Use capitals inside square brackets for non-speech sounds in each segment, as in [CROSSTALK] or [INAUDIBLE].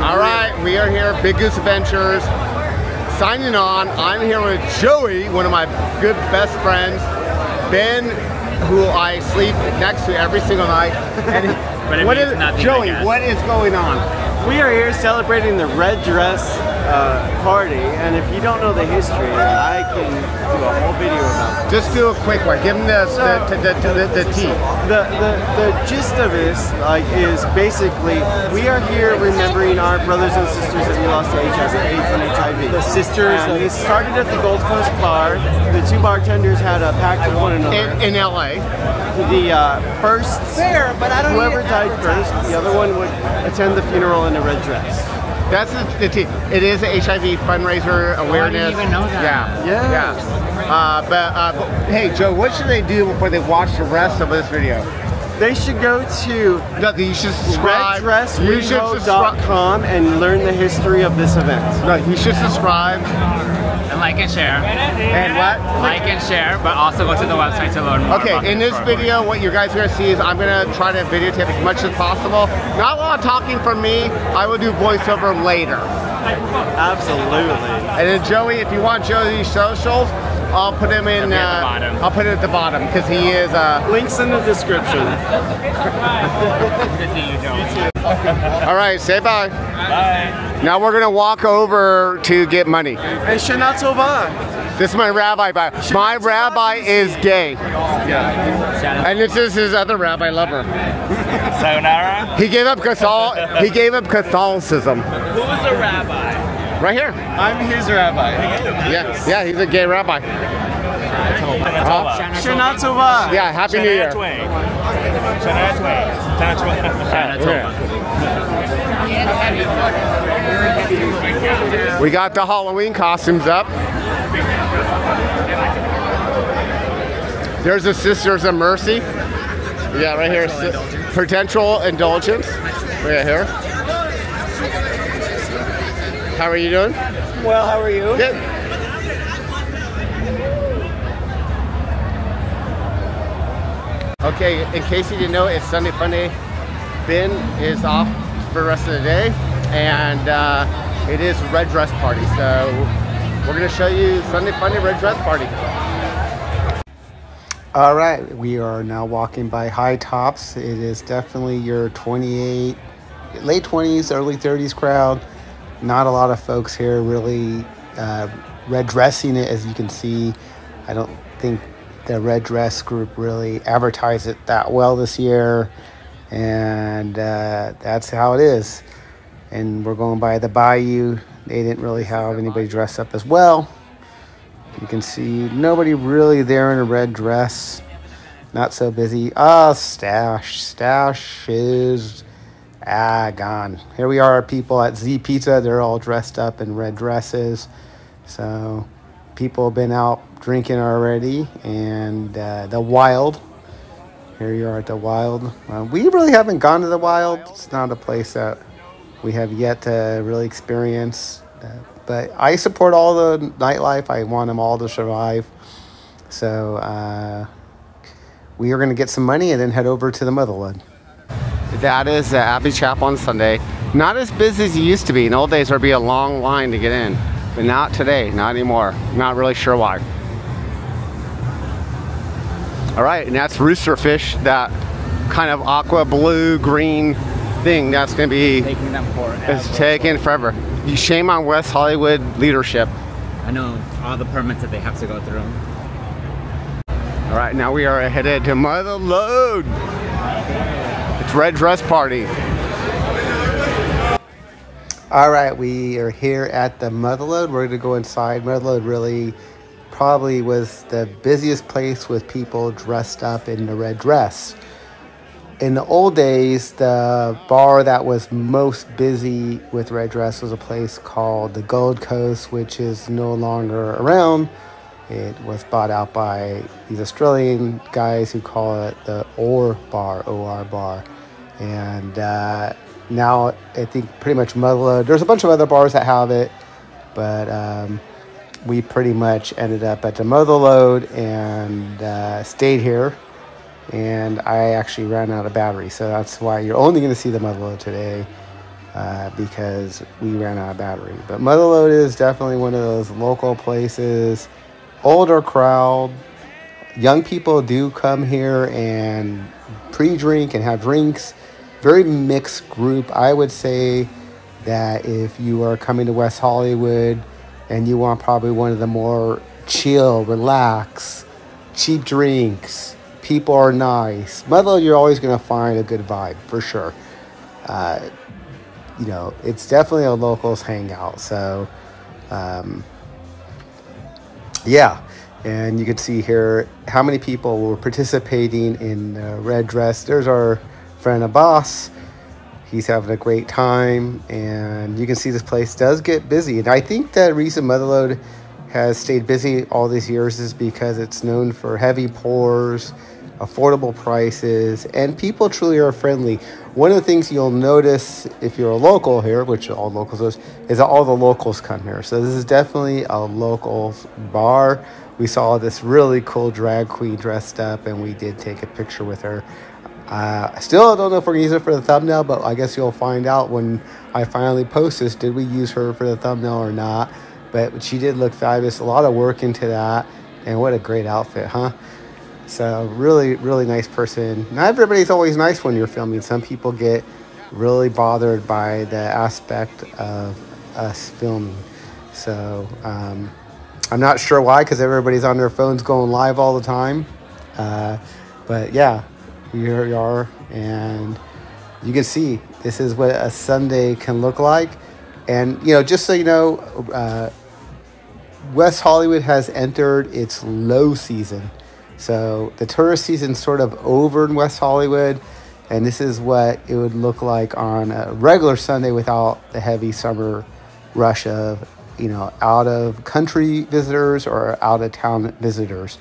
All right, we are here, Big Goose Adventures, signing on. I'm here with Joey, one of my good best friends, Ben, who I sleep next to every single night. [LAUGHS] And But it what is Joey? What is going on? We are here celebrating the red dress uh, party, and if you don't know the history, I can do a whole video about it. Just do a quick one. Give them the the the, the, the, the tea. The, the, the gist of this like is basically we are here remembering our brothers and sisters that we lost to HIV, AIDS and HIV. The sisters. And it started at the Gold Coast Bar. The two bartenders had a pact with one another. In, in LA. the uh, first Fair, but I don't whoever died first, the other one would attend the funeral in a red dress. That's the, the tea. It is an HIV fundraiser awareness. even know that. Yeah. Yes. Yeah. Uh, but, uh, but hey, Joe, what should they do before they watch the rest of this video? They should go to No, you should subscribe. You should subscribe. and learn the history of this event. No, you should subscribe. And like and share. And what? Like and share, but also go to the website to learn more about Okay, in this program. video, what you guys are gonna see is I'm gonna try to videotape as much as possible. Not a lot of talking from me. I will do voiceover later. Absolutely. And then Joey, if you want Joey's socials, I'll put him in. It'll the uh, bottom. I'll put it at the bottom because he is. Uh, Links in the description. Good to see you, Joey. all right, say bye. Bye. Now we're gonna walk over to get money. And Shana Tova. This is my rabbi. By my rabbi is gay, Shout out. and this is his other rabbi lover. Sayonara. He gave up Cathol. He gave up Catholicism. Who was the rabbi? Right here. I'm his rabbi. Yeah, yeah, he's a gay rabbi. Huh? Shana Tova. Yeah, Happy New Year. Shana Tova. Shana We got the Halloween costumes up. There's the Sisters of Mercy. Yeah, right here. Si- Potential indulgence. Right here. How are you doing? Well, how are you? Good. Okay, in case you didn't know, it's Sunday Funday. Ben is off for the rest of the day, and uh, it is Red Dress Party. So we're gonna show you Sunday Funday Red Dress Party. All right, we are now walking by Hi Tops. It is definitely your 28, late 20s, early 30s crowd. Not a lot of folks here really uh, red dressing it, as you can see. I don't think the red dress group really advertised it that well this year, and uh, that's how it is. And we're going by the Bayou. They didn't really have anybody dressed up as well. You can see nobody really there in a red dress. Not so busy. Ah, Stache. Stache is ah gone. Here we are, people at Z Pizza. They're all dressed up in red dresses. So people have been out drinking already. And uh, the Wild. Here you are at the Wild. Uh, we really haven't gone to the Wild. It's not a place that we have yet to really experience. Uh, but I support all the nightlife. I want them all to survive. So uh, we are going to get some money and then head over to the Motherlode. That is uh, Abbey Chapel on Sunday. Not as busy as it used to be. In old days, there'd be a long line to get in. But not today, not anymore. Not really sure why. All right, and that's rooster fish, that kind of aqua blue green thing. That's going to be Taking them forever. it's taking forever. You shame on West Hollywood leadership. I know all the permits that they have to go through. All right, now we are headed to Motherlode. Red Dress Party. All right, we are here at the Motherlode. We're going to go inside. Motherlode really probably was the busiest place with people dressed up in the red dress. In the old days, the bar that was most busy with red dress was a place called the Gold Coast, which is no longer around. It was bought out by these Australian guys who call it the OR Bar, OR Bar. And uh, now I think pretty much Motherlode, there's a bunch of other bars that have it, but um, we pretty much ended up at the Motherlode and uh, stayed here. And I actually ran out of battery, so that's why you're only going to see the Motherlode today. uh, because we ran out of battery. But Motherlode is definitely one of those local places, older crowd. Young people do come here and pre drink and have drinks. Very mixed group. I would say that if you are coming to West Hollywood and you want probably one of the more chill, relax, cheap drinks, people are nice. Motherlode, you're always going to find a good vibe for sure. Uh, you know, it's definitely a locals hangout. So, um, yeah. And you can see here how many people were participating in the red dress. There's our friend Abbas. He's having a great time. And you can see this place does get busy. And I think the reason Motherlode has stayed busy all these years is because it's known for heavy pours, affordable prices, and people truly are friendly. One of the things you'll notice if you're a local here, which all locals is, is that all the locals come here. So this is definitely a local bar. We saw this really cool drag queen dressed up, and we did take a picture with her. Uh, still don't know if we're gonna use it for the thumbnail, but I guess you'll find out when I finally post this. Did we use her for the thumbnail or not? But she did look fabulous. A lot of work into that, and what a great outfit, huh? So really, really nice person. Not everybody's always nice when you're filming. Some people get really bothered by the aspect of us filming. So um, I'm not sure why, because everybody's on their phones going live all the time. Uh, but yeah, here we are, and you can see this is what a Sunday can look like. And you know, just so you know, uh, West Hollywood has entered its low season. So the tourist season's sort of over in West Hollywood, and this is what it would look like on a regular Sunday without the heavy summer rush of, you know, out of country visitors or out of town visitors.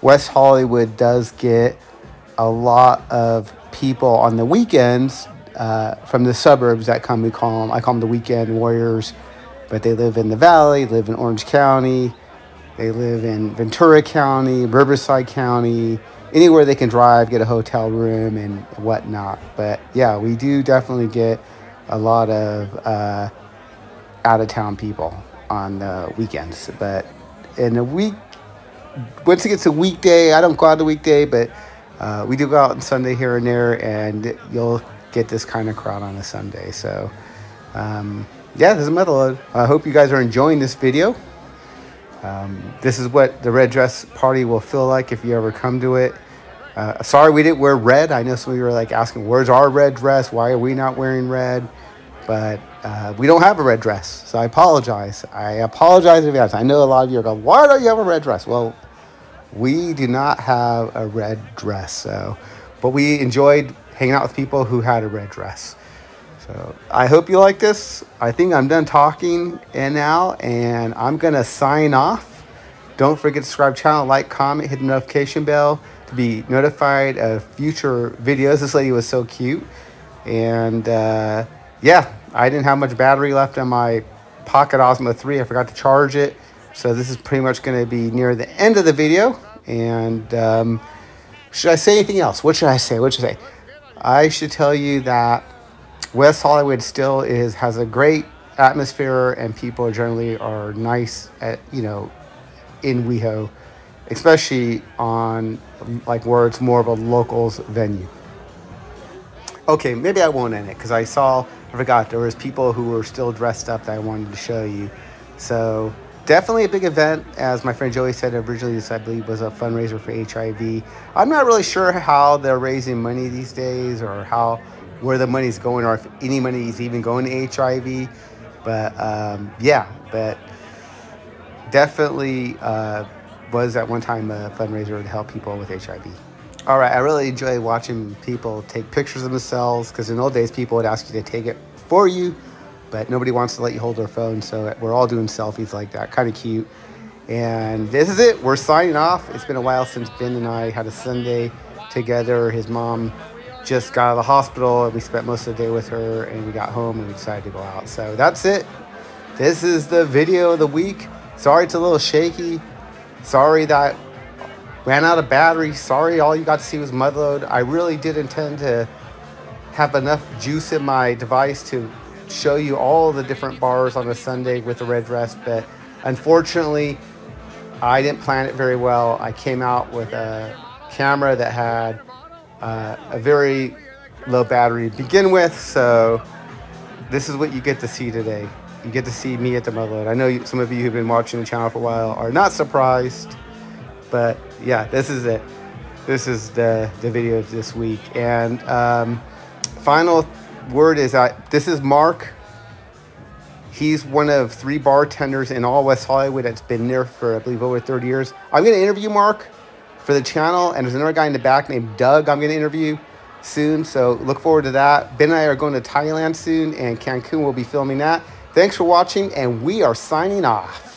West Hollywood does get a lot of people on the weekends uh, from the suburbs that come. We call them. I call them the weekend warriors, but they live in the valley, live in Orange County, they live in Ventura County, Riverside County, anywhere they can drive, get a hotel room and whatnot. But yeah, we do definitely get a lot of uh, out of town people on the weekends. But in a week, once it gets a weekday, I don't go out the weekday, but uh, we do go out on Sunday here and there, and you'll get this kind of crowd on a Sunday. So, um, yeah, this is Motherlode. I hope you guys are enjoying this video. Um, this is what the red dress party will feel like if you ever come to it. Uh, sorry we didn't wear red. I know some of you were like asking, where's our red dress? Why are we not wearing red? But uh, we don't have a red dress, so I apologize. I apologize in advance. I know a lot of you are going, why don't you have a red dress? Well, we do not have a red dress, so but we enjoyed hanging out with people who had a red dress. So I hope you like this. I think I'm done talking and now, and I'm gonna sign off. Don't forget to subscribe channel, like, comment, hit the notification bell to be notified of future videos. This lady was so cute. And uh, yeah, I didn't have much battery left on my Pocket Osmo 3. I forgot to charge it. So this is pretty much going to be near the end of the video. And um, should I say anything else? What should I say? What should I say? I should tell you that West Hollywood still is has a great atmosphere and people generally are nice at you know in WeHo, especially on like where it's more of a locals venue. Okay, maybe I won't end it because I saw I forgot there was people who were still dressed up that I wanted to show you. So definitely a big event. As my friend Joey said, originally this I believe was a fundraiser for HIV. I'm not really sure how they're raising money these days or how where the money's going or if any money is even going to HIV. But um, yeah, but definitely uh, was at one time a fundraiser to help people with HIV. All right, I really enjoy watching people take pictures of themselves because in old days people would ask you to take it for you, but nobody wants to let you hold their phone, so we're all doing selfies like that. Kind of cute. And this is it. We're signing off. It's been a while since Ben and I had a Sunday together. His mom just got out of the hospital and we spent most of the day with her and we got home and we decided to go out. So that's it. This is the video of the week. Sorry it's a little shaky. Sorry that ran out of battery. Sorry all you got to see was Motherlode. I really did intend to have enough juice in my device to show you all the different bars on a Sunday with a red dress, but unfortunately, I didn't plan it very well. I came out with a camera that had uh, a very low battery to begin with, so this is what you get to see today. You get to see me at the Merlot. I know you, some of you who've been watching the channel for a while are not surprised, but yeah, this is it. This is the, the video of this week. And um, final word is that this is Mark. He's one of three bartenders in all West Hollywood that's been there for, I believe, over 30 years. I'm going to interview Mark for the channel, and there's another guy in the back named Doug I'm going to interview soon. So look forward to that. Ben and I are going to Thailand soon, and Cancun will be filming that. Thanks for watching, and we are signing off.